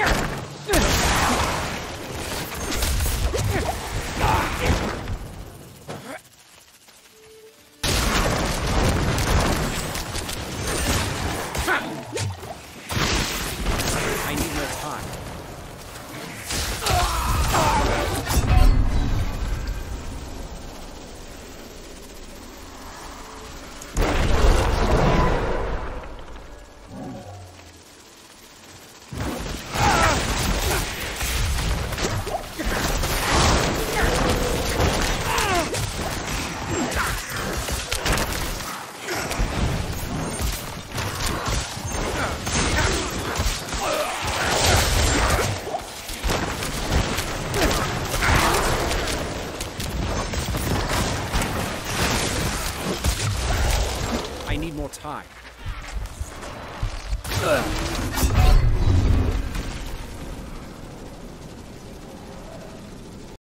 Faster! More time. Ugh.